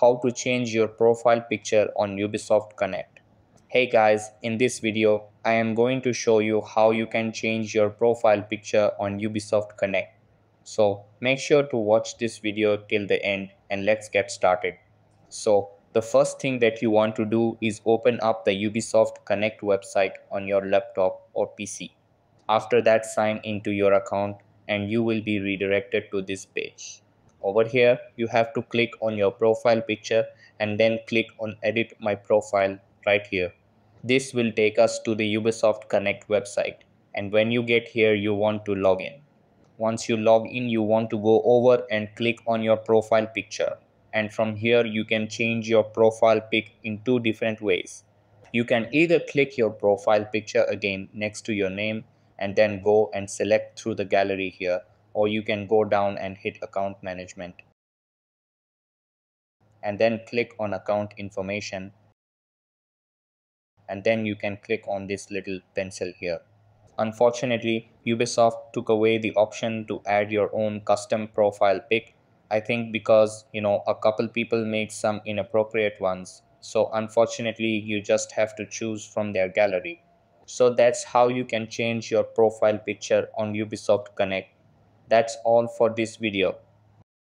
how to change your profile picture on Ubisoft Connect. Hey guys, in this video, I am going to show you how you can change your profile picture on Ubisoft Connect. So make sure to watch this video till the end and let's get started. So the first thing that you want to do is open up the Ubisoft Connect website on your laptop or PC. After that sign into your account and you will be redirected to this page. Over here you have to click on your profile picture and then click on edit my profile right here. This will take us to the Ubisoft Connect website and when you get here you want to log in. Once you log in you want to go over and click on your profile picture and from here you can change your profile pic in two different ways. You can either click your profile picture again next to your name and then go and select through the gallery here or you can go down and hit account management and then click on account information and then you can click on this little pencil here. Unfortunately, Ubisoft took away the option to add your own custom profile pic. I think because, you know, a couple people made some inappropriate ones. So unfortunately, you just have to choose from their gallery. So that's how you can change your profile picture on Ubisoft Connect. That's all for this video.